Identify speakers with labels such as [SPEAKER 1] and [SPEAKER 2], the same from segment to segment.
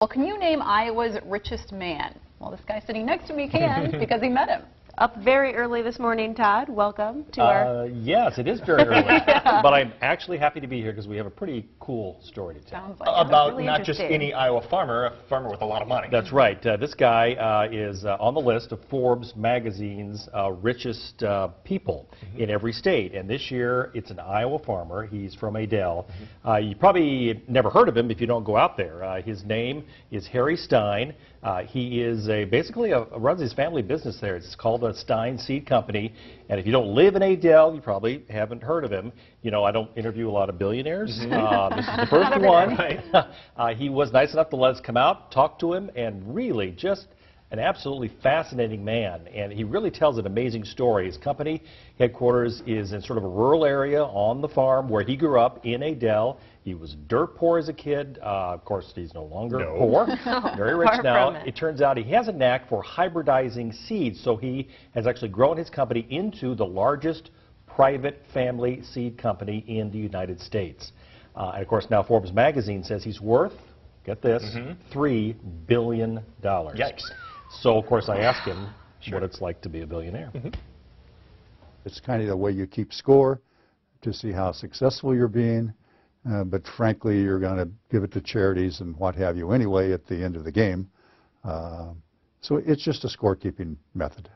[SPEAKER 1] Well, can you name Iowa's richest man? Well, this guy sitting next to me can because he met him.
[SPEAKER 2] Up very early this morning, Todd. Welcome to our.
[SPEAKER 3] Uh, yes, it is very early. But I'm actually happy to be here because we have a pretty cool story to tell.
[SPEAKER 1] Sounds like it.
[SPEAKER 4] about
[SPEAKER 2] really
[SPEAKER 4] not just any Iowa farmer, a farmer with a lot of money.
[SPEAKER 3] That's right. Uh, this guy uh, is uh, on the list of Forbes magazine's uh, richest uh, people in every state. And this year, it's an Iowa farmer. He's from Adel. Uh, you probably never heard of him if you don't go out there. Uh, his name is Harry Stine. Uh, he is a basically a, runs his family business there. It's called the Stine Seed Company. And if you don't live in Adel, you probably haven't heard of him. You know, I don't interview a lot of billionaires. Uh, this is the first one. uh, he was nice enough to let us come out, talk to him, and really just an absolutely fascinating man. And he really tells an amazing story. His company headquarters is in sort of a rural area on the farm where he grew up in Adel. He was dirt poor as a kid. Uh, of course, he's no longer
[SPEAKER 4] No.
[SPEAKER 3] poor. Very rich now.
[SPEAKER 2] it.
[SPEAKER 3] It turns out he has a knack for hybridizing seeds, so he has actually grown his company into the largest private family seed company in the United States. Uh, and of course, now Forbes magazine says he's worth, get this, $3 billion.
[SPEAKER 4] Yikes.
[SPEAKER 3] So, of course, I asked him what it's like to be a billionaire.
[SPEAKER 5] It's kind of the way you keep score to see how successful you're being. Uh, but frankly, you're going to give it to charities and what have you anyway at the end of the game. Uh, so it's just a scorekeeping method.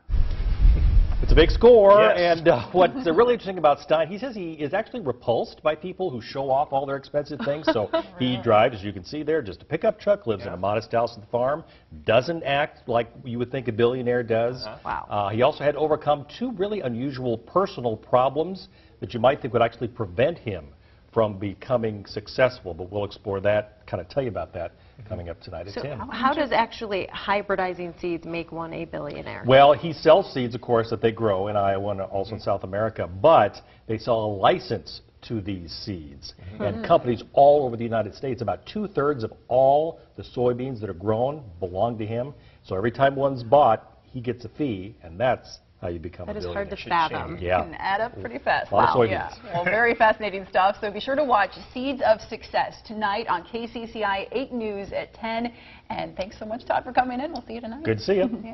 [SPEAKER 3] It's a big score,
[SPEAKER 4] Yes.
[SPEAKER 3] and uh, what's really interesting about Stine, he says he is actually repulsed by people who show off all their expensive things. So he drives, as you can see there, just a pickup truck, lives in a modest house at the farm, doesn't act like you would think a billionaire does.
[SPEAKER 2] Wow.
[SPEAKER 3] Uh, he also had to overcome two really unusual personal problems that you might think would actually prevent him from becoming successful. But we'll explore that, kind of tell you about that coming up tonight at
[SPEAKER 2] So
[SPEAKER 3] 10.
[SPEAKER 2] how does actually hybridizing seeds make one a billionaire?
[SPEAKER 3] Well, he sells seeds, of course, that they grow in Iowa and also in mm-hmm. South America, but they sell a license to these seeds. Mm-hmm. And companies all over the United States, about two-thirds of all the soybeans that are grown belong to him. So every time one's bought, he gets a fee, and that's how you become
[SPEAKER 2] that
[SPEAKER 3] a
[SPEAKER 2] is
[SPEAKER 3] billionaire.
[SPEAKER 2] hard to fathom.
[SPEAKER 3] Yeah.
[SPEAKER 1] Can add up pretty fast.
[SPEAKER 3] A lot of.
[SPEAKER 1] Yeah. Well, very fascinating stuff. So be sure to watch Seeds of Success tonight on KCCI 8 News at 10. And thanks so much, Todd, for coming in. We'll see you tonight.
[SPEAKER 3] Good to see you.